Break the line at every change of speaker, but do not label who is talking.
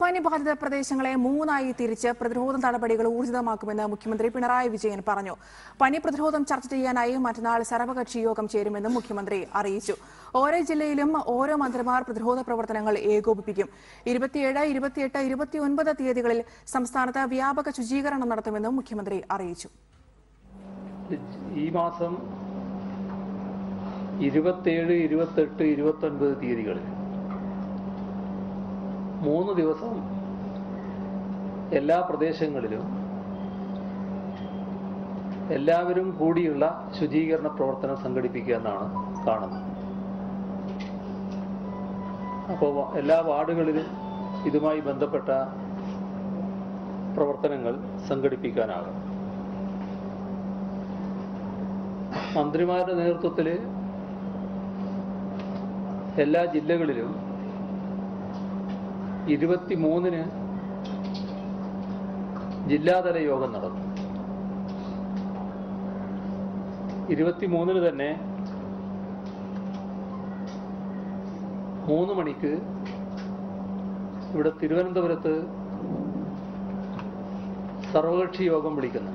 പനി ബാധിത പ്രദേശങ്ങളെ മൂന്നായി തിരിച്ച് പ്രതിരോധ നടപടികൾ ഊർജിതമാക്കുമെന്ന് മുഖ്യമന്ത്രി പിണറായി വിജയൻ പറഞ്ഞു. പനി പ്രതിരോധം ചർച്ച ചെയ്യാനായി മറ്റന്നാൾ സർവകക്ഷി യോഗം ചേരുമെന്നും മുഖ്യമന്ത്രി അറിയിച്ചു. ഓരോ ജില്ലയിലും ഓരോ മന്ത്രിമാർ പ്രതിരോധ പ്രവർത്തനങ്ങൾ ഏകോപിപ്പിക്കും. ഇരുപത്തിയേഴ് ഇരുപത്തിയെട്ട് ഇരുപത്തിയൊൻപത് തീയതികളിൽ സംസ്ഥാനത്ത് വ്യാപക ശുചീകരണം നടത്തുമെന്നും മുഖ്യമന്ത്രി അറിയിച്ചു.
ഈ മാസം ഇരുപത്തേഴ് ഇരുപത്തെട്ട് ഇരുപത്തൊൻപത് തീയതികളിൽ മൂന്ന് ദിവസം എല്ലാ പ്രദേശങ്ങളിലും എല്ലാവരും കൂടിയുള്ള ശുചീകരണ പ്രവർത്തനം സംഘടിപ്പിക്കുക എന്നാണ് കാണുന്നത്. അപ്പോൾ എല്ലാ വാർഡുകളിലും ഇതുമായി ബന്ധപ്പെട്ട പ്രവർത്തനങ്ങൾ സംഘടിപ്പിക്കാനാകും. മന്ത്രിമാരുടെ നേതൃത്വത്തിൽ എല്ലാ ജില്ലകളിലും ഇരുപത്തിമൂന്നിന് ജില്ലാതല യോഗം നടന്നു. ഇരുപത്തിമൂന്നിന് തന്നെ മൂന്ന് മണിക്ക് ഇവിടെ തിരുവനന്തപുരത്ത് സർവകക്ഷി യോഗം വിളിക്കുന്നു